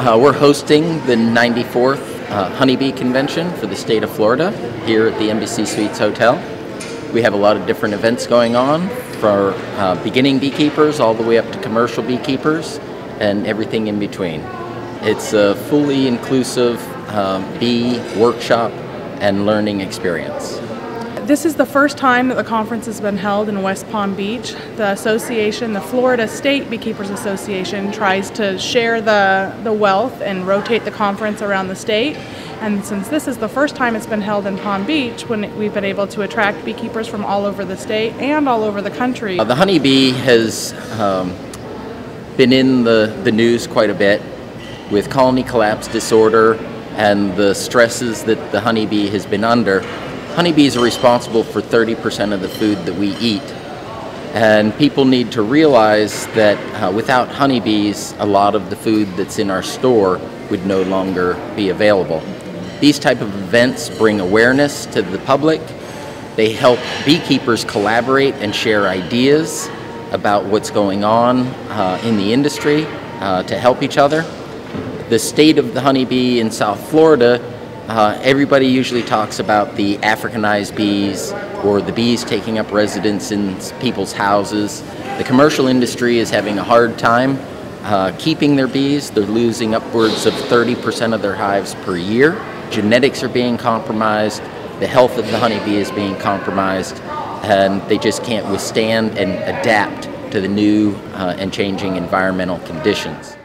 Uh, we're hosting the 94th uh, Honeybee Convention for the state of Florida here at the Embassy Suites Hotel. We have a lot of different events going on for uh, beginning beekeepers all the way up to commercial beekeepers and everything in between. It's a fully inclusive uh, bee workshop and learning experience. This is the first time that the conference has been held in West Palm Beach. The association, the Florida State Beekeepers Association, tries to share the, the wealth and rotate the conference around the state. And since this is the first time it's been held in Palm Beach, when we've been able to attract beekeepers from all over the state and all over the country. Uh, the honeybee has um, been in the, the news quite a bit with colony collapse disorder and the stresses that the honeybee has been under. Honeybees are responsible for 30% of the food that we eat. And people need to realize that uh, without honeybees, a lot of the food that's in our store would no longer be available. These type of events bring awareness to the public. They help beekeepers collaborate and share ideas about what's going on uh, in the industry uh, to help each other. The state of the honeybee in South Florida, uh, everybody usually talks about the Africanized bees or the bees taking up residence in people's houses. The commercial industry is having a hard time uh, keeping their bees. They're losing upwards of 30% of their hives per year. Genetics are being compromised. The health of the honeybee is being compromised, and they just can't withstand and adapt to the new uh, and changing environmental conditions.